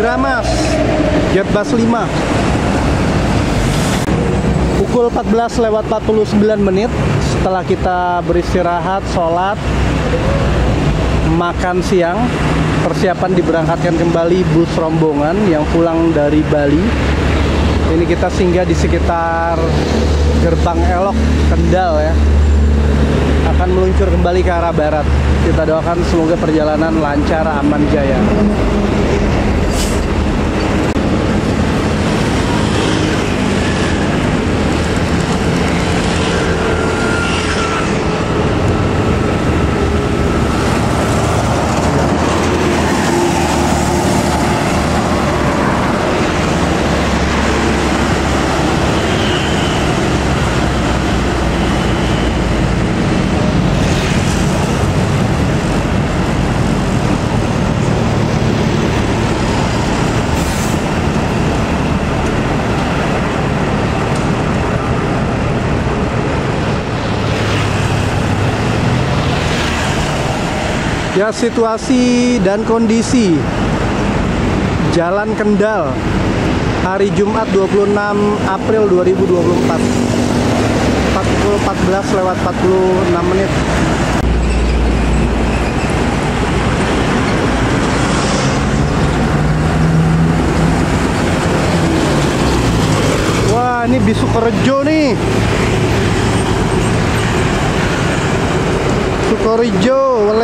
Agramas Jetbus 5 Pukul 14 lewat 49 menit. Setelah kita beristirahat, sholat Makan siang Persiapan diberangkatkan kembali bus rombongan Yang pulang dari Bali. Ini kita singgah di sekitar Gerbang Elok, Kendal ya. Akan meluncur kembali ke arah barat. Kita doakan semoga perjalanan lancar, aman, jaya. Ya situasi dan kondisi. Jalan Kendal Hari Jumat 26 April 2024 Pukul 14 lewat 46 menit. Wah ini bisu kerjo nih Sukorijo,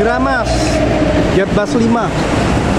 Weleri. Agramas Jetbus 5